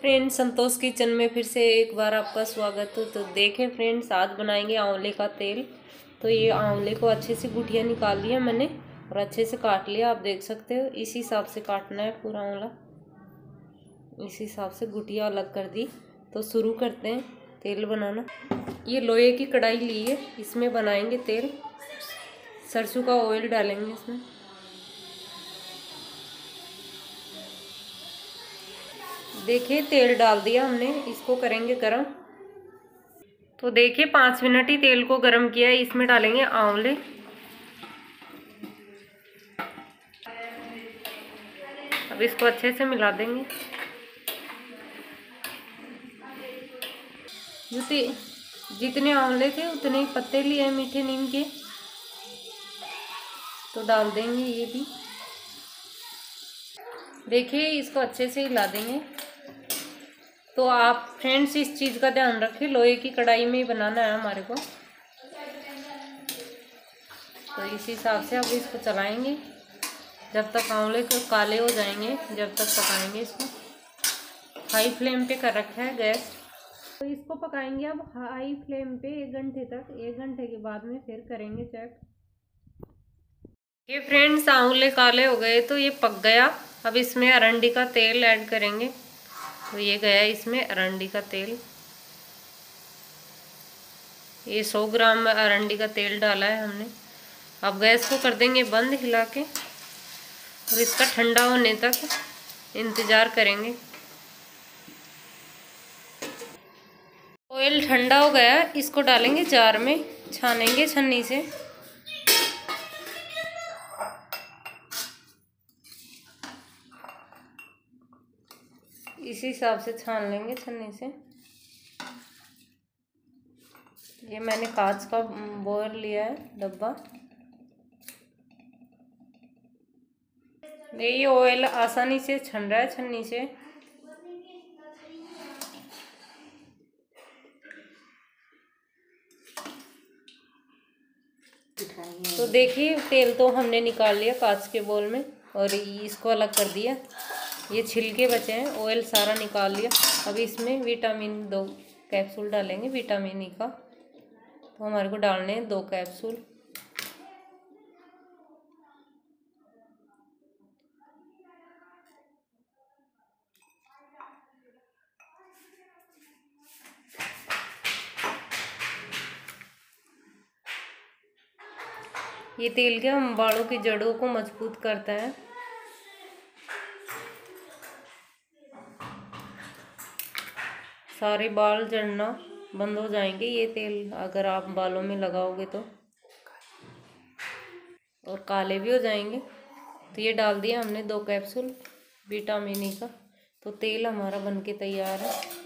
Friends, संतोष kitchen में फिर से एक बार आपका स्वागत। हो तो देखें फ्रेंड्स, आज बनाएँगे आंवले का तेल। तो ये आंवले को अच्छे से गुठिया निकाल लिया मैंने और अच्छे से काट लिया। आप देख सकते हो, इसी हिसाब से काटना है पूरा आंवला। इसी हिसाब से गुठिया अलग कर दी। तो शुरू करते हैं तेल बनाना। ये लोहे की कढ़ाई ली है, इसमें बनाएँगे तेल। सरसों का ऑयल डालेंगे इसमें। देखिए तेल डाल दिया हमने, इसको करेंगे गरम। तो देखिए पाँच मिनट ही तेल को गरम किया है, इसमें डालेंगे आंवले। अब इसको अच्छे से मिला देंगे। जितने आंवले थे, उतने पत्ते लिए हैं मीठे नीम के। तो डाल देंगे ये भी। देखिए इसको अच्छे से हिला देंगे। तो आप फ्रेंड्स इस चीज़ का ध्यान रखें। लोहे की कढ़ाई में ही बनाना है हमारे को। तो इस हिसाब से अब इसको चलाएँगे। जब तक आंवले काले हो जाएँगे, जब तक पकाएँगे इसको। हाई फ्लेम पे कर रखा है गैस। तो इसको पकाएँगे अब हाई फ्लेम पे एक घंटे तक। एक घंटे के बाद में फिर करेंगे चेक ये फ्रेंड्स आंवले काले हो गए तो ये पक गया। अब इसमें अरंडी का तेल ऐड करेंगे। तो ये गया इसमें अरंडी का तेल। ये 100 ग्राम अरंडी का तेल डाला है हमने। अब गैस को कर देंगे बंद हिला के और इसका ठंडा होने तक इंतज़ार करेंगे। ऑयल ठंडा हो गया, इसको डालेंगे जार में, छानेंगे छन्नी से। इसी हिसाब से छान लेंगे छन्नी से। ये मैंने कांच का बॉयल लिया है, डब्बा। ये ऑयल आसानी से छन रहा है छन्नी से। तो देखिए, तेल तो हमने निकाल लिया कांच के बोल में और इसको अलग कर दिया। ये छिलके बचे हैं ऑयल सारा निकाल लिया। अब इसमें विटामिन दो कैप्सूल डालेंगे विटामिन ई का। तो हमारे को डालने हैं दो कैप्सूल ये तेल क्या बालों की जड़ों को मज़बूत करता है। सारे बाल झड़ना बंद हो जाएँगे, ये तेल अगर आप बालों में लगाओगे तो। और काले भी हो जाएँगे। तो ये डाल दिया हमने दो कैप्सूल, विटामिन ई का। तो तेल हमारा बनके तैयार है।